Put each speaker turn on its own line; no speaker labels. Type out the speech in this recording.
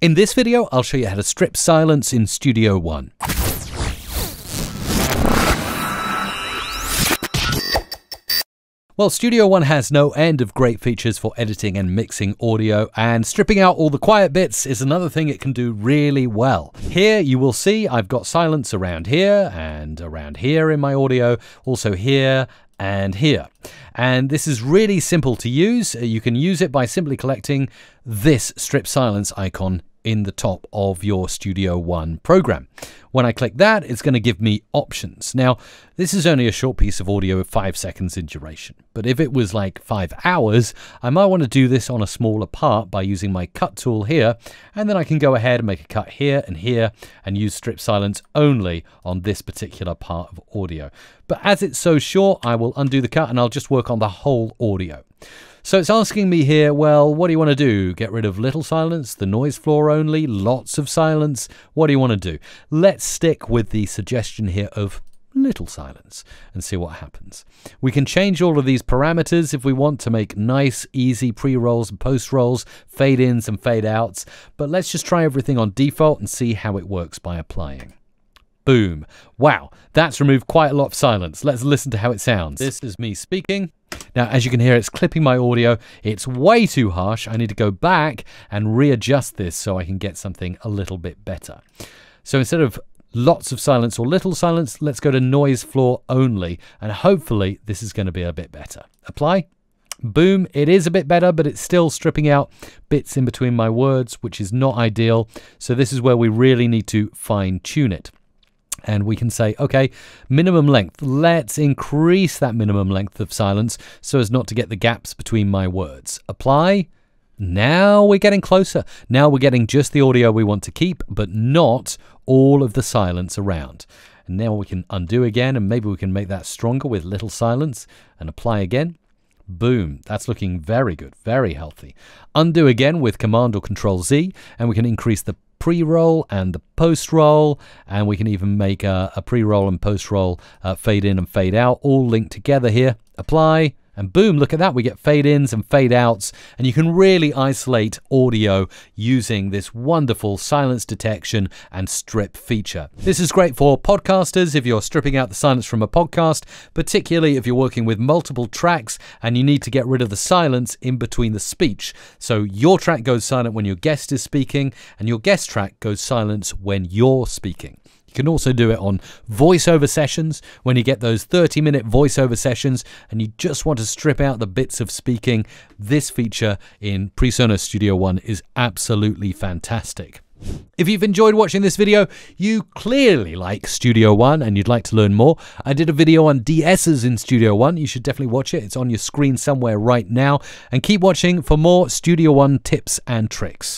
In this video, I'll show you how to strip silence in Studio One. Well, Studio One has no end of great features for editing and mixing audio, and stripping out all the quiet bits is another thing it can do really well. Here you will see I've got silence around here and around here in my audio, also here and here. And this is really simple to use. You can use it by simply collecting this strip silence icon in the top of your Studio One program. When I click that, it's going to give me options. Now, this is only a short piece of audio of five seconds in duration, but if it was like five hours, I might want to do this on a smaller part by using my cut tool here, and then I can go ahead and make a cut here and here and use strip silence only on this particular part of audio. But as it's so short, I will undo the cut and I'll just work on the whole audio. So it's asking me here, well, what do you want to do? Get rid of little silence, the noise floor only, lots of silence? What do you want to do? Let's stick with the suggestion here of little silence and see what happens. We can change all of these parameters if we want to make nice, easy pre-rolls and post-rolls, fade-ins and fade-outs, but let's just try everything on default and see how it works by applying. Boom. Wow, that's removed quite a lot of silence. Let's listen to how it sounds. This is me speaking. Now, as you can hear, it's clipping my audio. It's way too harsh. I need to go back and readjust this so I can get something a little bit better. So instead of lots of silence or little silence, let's go to noise floor only. And hopefully this is going to be a bit better. Apply. Boom, it is a bit better, but it's still stripping out bits in between my words, which is not ideal. So this is where we really need to fine tune it and we can say, okay, minimum length. Let's increase that minimum length of silence so as not to get the gaps between my words. Apply. Now we're getting closer. Now we're getting just the audio we want to keep, but not all of the silence around. And now we can undo again, and maybe we can make that stronger with little silence and apply again. Boom, that's looking very good, very healthy. Undo again with Command or Control Z, and we can increase the pre-roll and the post-roll, and we can even make a, a pre-roll and post-roll uh, fade in and fade out, all linked together here. Apply, and boom, look at that. We get fade ins and fade outs. And you can really isolate audio using this wonderful silence detection and strip feature. This is great for podcasters if you're stripping out the silence from a podcast, particularly if you're working with multiple tracks and you need to get rid of the silence in between the speech. So your track goes silent when your guest is speaking, and your guest track goes silent when you're speaking. You can also do it on voiceover sessions when you get those 30 minute voiceover sessions and you just want to strip out the bits of speaking. This feature in PreSonus Studio One is absolutely fantastic. If you've enjoyed watching this video, you clearly like Studio One and you'd like to learn more. I did a video on de-essers in Studio One. You should definitely watch it. It's on your screen somewhere right now. And keep watching for more Studio One tips and tricks.